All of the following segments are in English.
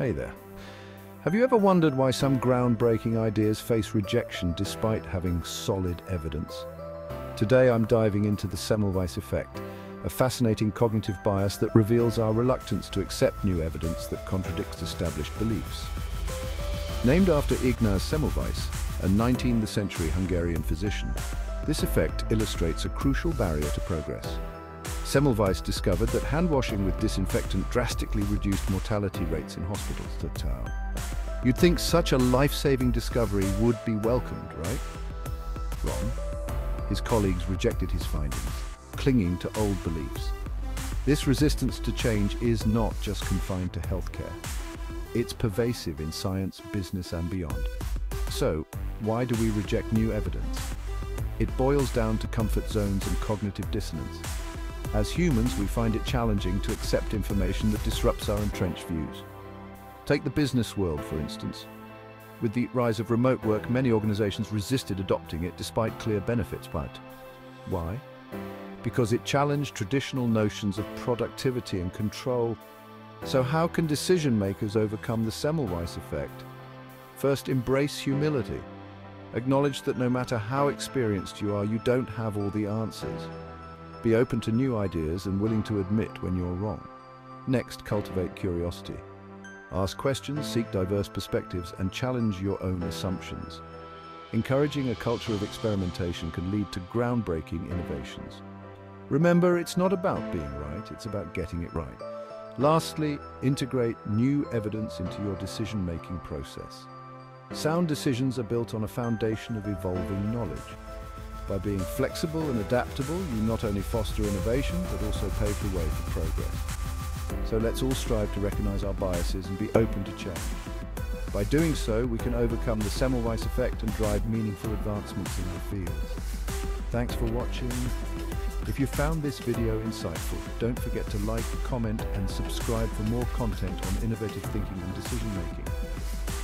Hey there. Have you ever wondered why some groundbreaking ideas face rejection despite having solid evidence? Today I'm diving into the Semmelweis effect, a fascinating cognitive bias that reveals our reluctance to accept new evidence that contradicts established beliefs. Named after Ignaz Semmelweis, a 19th century Hungarian physician, this effect illustrates a crucial barrier to progress. Semmelweis discovered that hand washing with disinfectant drastically reduced mortality rates in hospitals. You'd think such a life-saving discovery would be welcomed, right? Wrong. His colleagues rejected his findings, clinging to old beliefs. This resistance to change is not just confined to healthcare. It's pervasive in science, business and beyond. So, why do we reject new evidence? It boils down to comfort zones and cognitive dissonance. As humans, we find it challenging to accept information that disrupts our entrenched views. Take the business world, for instance. With the rise of remote work, many organizations resisted adopting it despite clear benefits. But why? Because it challenged traditional notions of productivity and control. So how can decision makers overcome the Semmelweis effect? First, embrace humility. Acknowledge that no matter how experienced you are, you don't have all the answers. Be open to new ideas and willing to admit when you're wrong. Next, cultivate curiosity. Ask questions, seek diverse perspectives, and challenge your own assumptions. Encouraging a culture of experimentation can lead to groundbreaking innovations. Remember, it's not about being right, it's about getting it right. Lastly, integrate new evidence into your decision-making process. Sound decisions are built on a foundation of evolving knowledge. By being flexible and adaptable, you not only foster innovation, but also pave the way for progress. So let's all strive to recognize our biases and be open to change. By doing so, we can overcome the Semmelweis effect and drive meaningful advancements in our fields. Thanks for watching. If you found this video insightful, don't forget to like, comment and subscribe for more content on innovative thinking and decision making.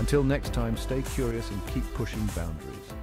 Until next time, stay curious and keep pushing boundaries.